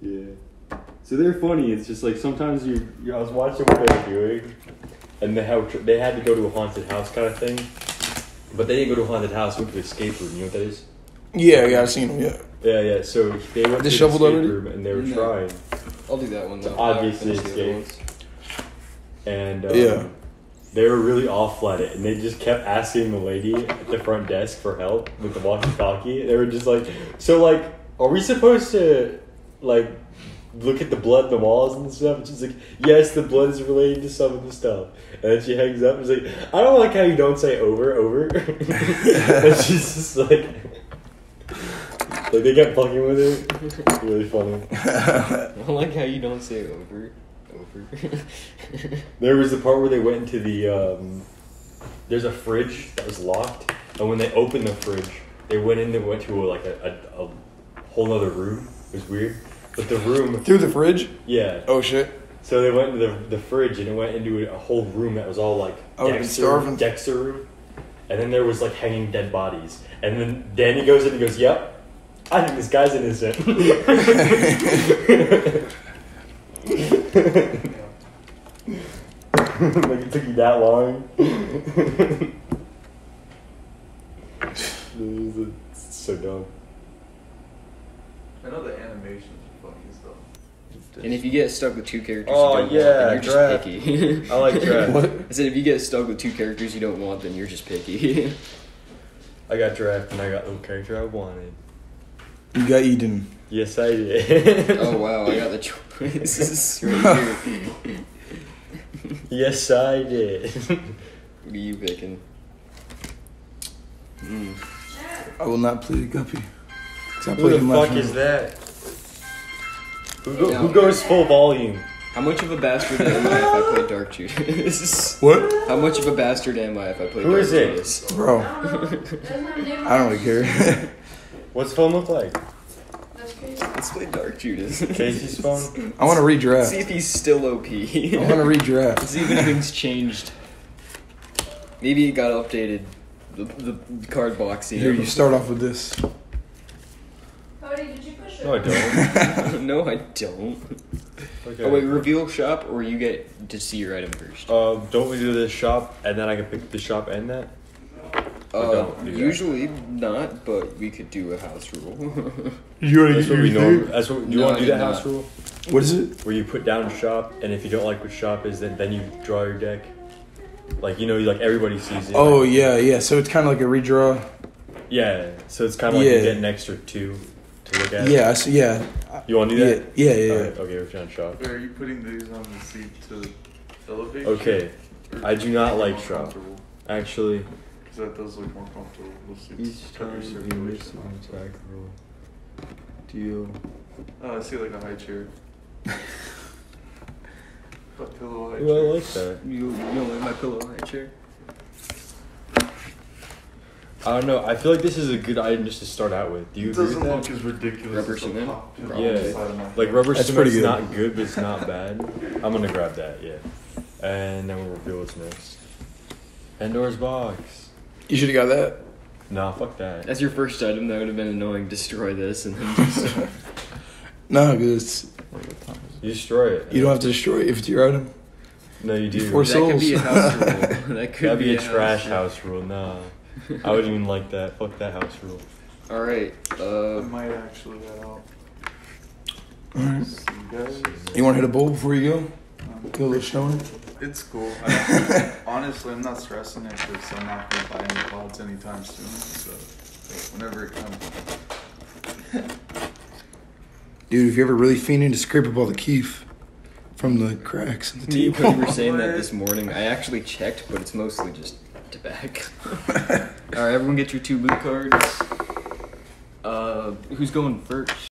Yeah. So they're funny. It's just like sometimes you, you I was watching what they were doing, and they have they had to go to a haunted house kind of thing, but they didn't go to a haunted house. They went to an escape room. You know what that is? Yeah, yeah, I've seen them. Yeah. Yeah, yeah. So they went They to the escape already? room and they were No. trying, I'll do that one though. Obviously, I the other escaped. ones. and um, Yeah. they were really awful at it, and they just kept asking the lady at the front desk for help with the walkie-talkie. They were just like, "So, like, are we supposed to like?" Look at the blood in the walls and stuff. And she's like, "Yes, the blood is related to some of the stuff." And then she hangs up and she's like, "I don't like how you don't say over, over." and she's just like, like they kept fucking with it. It's Really funny. I don't like how you don't say over. Over. There was the part where they went into the um, there's a fridge that was locked, and when they opened the fridge, they went in. They went to a, like a, a, a whole other room. It was weird, but the room, Through the fridge. yeah. Oh shit. So they went into the, the fridge and it went into a whole room that was all like I would've been Dexter, starving. Dexter room, and then there was like hanging dead bodies, and then Danny goes in and goes, "Yep, I think this guy's innocent." like it took you that long. it's so dumb. I know the animations are funny as hell. and if you get stuck with two characters Oh, you don't yeah, want, then you're just draft. picky. I like draft. What? I said if you get stuck with two characters you don't want, then you're just picky. I got draft and I got the character I wanted. You got Eden. Yes, I did. oh wow, I got the choice right here. Yes, I did. What are you picking? Mm. I will not play the guppy. 'Cause I Who played the him fuck is that? Who, go, who goes full volume? How much of a bastard am I if I play Dark Judas? What? How much of a bastard am I if I play Who Dark is it? Judas? Bro, I don't know. Doesn't have a name. I don't really care. What's phone look like? Let's play Dark Judas. Casey's phone? I want to redraft. See if he's still OP. I want to redraft. See if anything's changed. Maybe it got updated. The, the card box Here, you start off with this. Cody, did you push it? No, I don't. no, I don't. Okay. Oh wait, reveal shop, or you get to see your item first. Uh, don't we do this shop and then I can pick the shop and that? Or Uh, don't do that. usually not, but we could do a house rule. You That's what we know. That's what. Do you No, want to do that did house not. rule? What is it? Where you put down shop, and if you don't like what shop is, then then you draw your deck. Like you know, like everybody sees it. Oh yeah, yeah. So it's kind of like a redraw. Yeah. So it's kind of like Yeah. you get an extra two to look at. Yeah, I see. Yeah, You want to do yeah, that? yeah, yeah. Alright, okay, we're trying to shop. Wait, are you putting these on the seat to elevate? Okay. Or I do not like shop. Actually, because that does look more comfortable. Those seats each cut your time you circulation miss an out, so- attack roll, deal. Oh, I see like a high chair. a pillow high Ooh, I like that. you, you don't like my pillow high chair? I don't know. I feel like this is a good item just to start out with. Do you It agree with doesn't that? look as ridiculous Rubber as the cement? pop pillow on the Yeah. side of my Like head. rubber That's cement's pretty good. not good, but it's not bad. I'm gonna grab that, yeah. And then we'll reveal what's next. Pandora's box. You should have got that. Nah, fuck that. That's your first item. That would have been annoying. Destroy this and then just. No, because it's. You destroy it. you don't have to destroy it if it's your item. No, you do. Four that could be a house rule. That could That'd be a house trash rule. house rule. Nah, I wouldn't even like that. Fuck that house rule. All right. I Uh, might actually head out. Alright. You want to hit a bowl before you go? Um, Go a little showing. It's cool. I, honestly, I'm not stressing it because I'm not gonna buy any pods anytime soon. So whenever it comes, Dude, if you're ever really fiending to scrape up all the keef from the cracks in the table. Cody were saying that this morning. I actually checked, but it's mostly just tobacco. All right, everyone, get your two loot cards. Uh, who's going first?